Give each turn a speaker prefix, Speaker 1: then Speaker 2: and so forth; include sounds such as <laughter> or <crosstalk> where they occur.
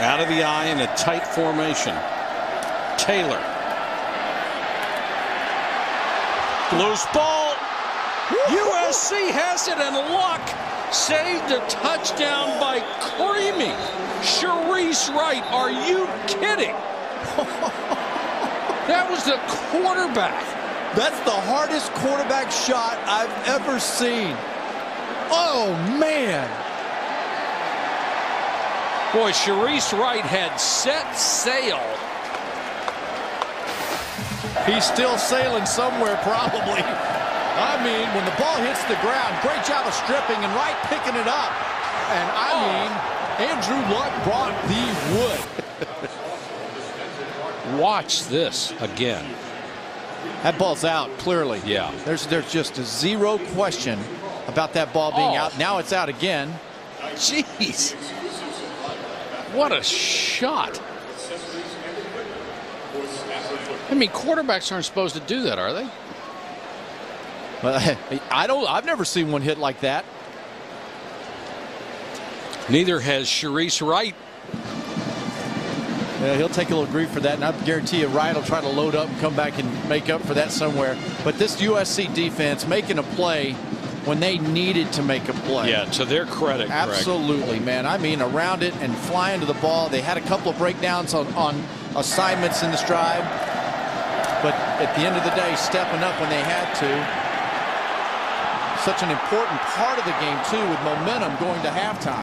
Speaker 1: Out of the I in a tight formation. Taylor. Loose ball. USC has it and Luck. Saved a touchdown by creaming. Shareece Wright, are you kidding? <laughs> that was the quarterback.
Speaker 2: That's the hardest quarterback shot I've ever seen. Oh, man.
Speaker 1: Boy, Shareece Wright had set sail.
Speaker 2: He's still sailing somewhere, probably. I mean, when the ball hits the ground, great job of stripping and Wright picking it up. And I
Speaker 1: Oh.
Speaker 2: mean, Andrew Luck brought the wood.
Speaker 1: Watch this again.
Speaker 2: That ball's out, clearly.
Speaker 1: Yeah.
Speaker 2: There's, there's just a zero question about that ball being
Speaker 1: Oh.
Speaker 2: out. Now it's out again.
Speaker 1: Jeez. What a shot. I mean, quarterbacks aren't supposed to do that, are they?
Speaker 2: But uh, <laughs> I don't. I've never seen one hit like that.
Speaker 1: Neither has Shareece Wright.
Speaker 2: Yeah, he'll take a little grief for that, and I guarantee you, Wright will try to load up and come back and make up for that somewhere. But this USC defense making a play when they needed to make a play.
Speaker 1: Yeah, to their credit, Greg.
Speaker 2: Absolutely, man. I mean, around it and flying to the ball. They had a couple of breakdowns on, on assignments in the stride. But at the end of the day, stepping up when they had to. Such an important part of the game, too, with momentum going to halftime.